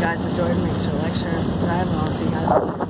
guys enjoyed. Make to and subscribe, and I'll see you guys